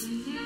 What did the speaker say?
Mm-hmm.